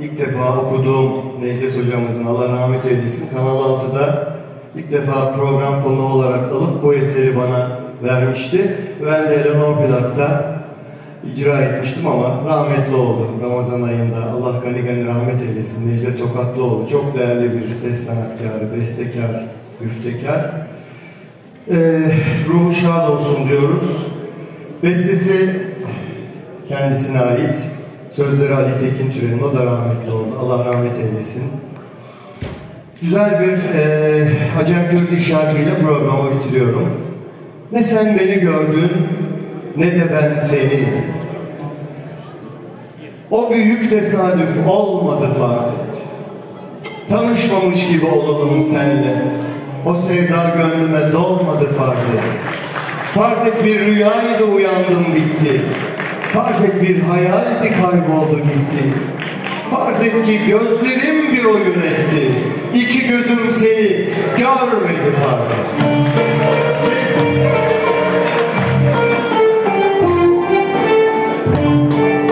İlk defa okuduğum Necdet hocamızın Allah rahmet eylesin Kanal 6'da ilk defa program konu olarak alıp bu eseri bana vermişti. Ben de Eleanor Plak'ta icra etmiştim ama rahmetli oldu Ramazan ayında. Allah gani gani rahmet eylesin. Necdet Tokatlıoğlu çok değerli bir ses sanatkarı, bestekar, güftekar. Ee, ruhu şad olsun diyoruz. Bestesi kendisine ait. Sözleri Ali Tekin Türen'in, o da rahmetli oldu. Allah rahmet eylesin. Güzel bir e, Acem Kürdi şarkıyla programı bitiriyorum. Ne sen beni gördün, ne de ben seni. O büyük tesadüf olmadı farz et. Tanışmamış gibi olalım senle. O sevda gönlüme dolmadı farz et. Farz et bir rüyaydı uyandım bitti. Farz et bir hayaldi kayboldu gitti. Farz et ki gözlerim bir oyun etti. İki gözüm seni görmedi farz et. Ne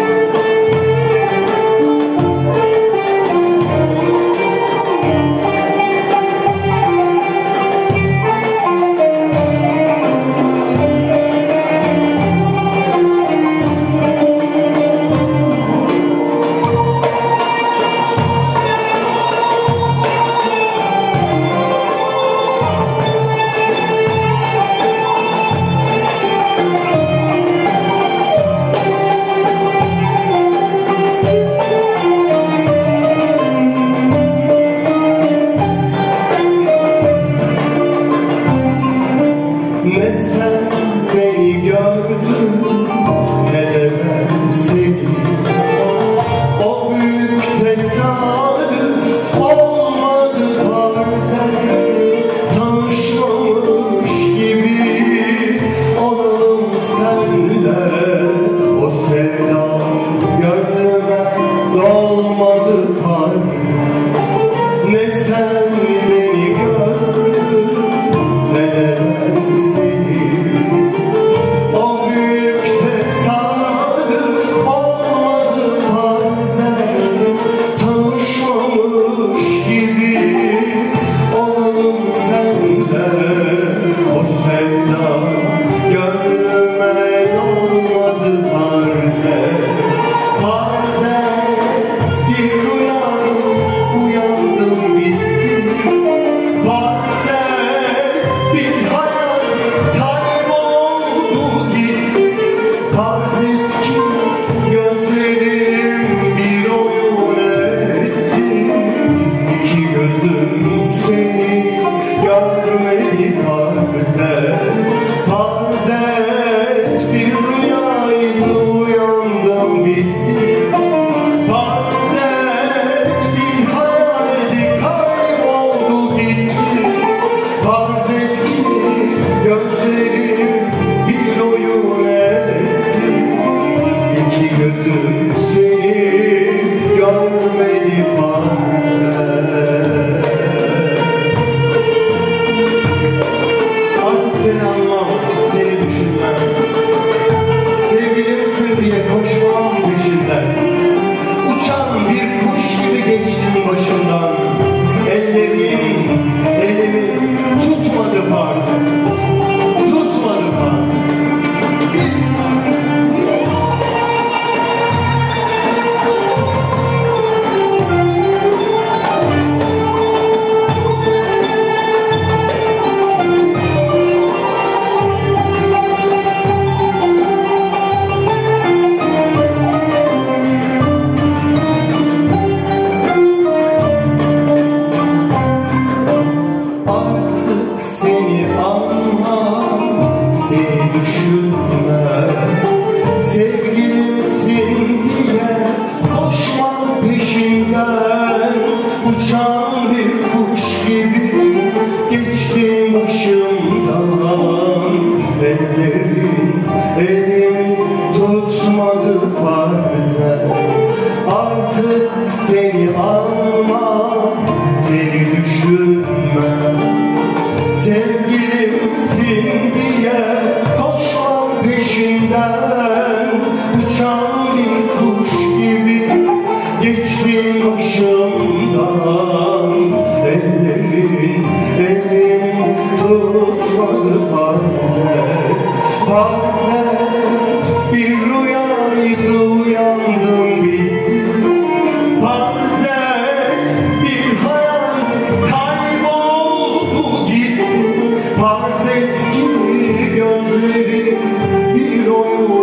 bir başımdan elimi tutmadı farz et Farz bir rüyaydı uyandım bittim Farz bir hayal kayboldu gitti. Farz et ki gözleri bir oyun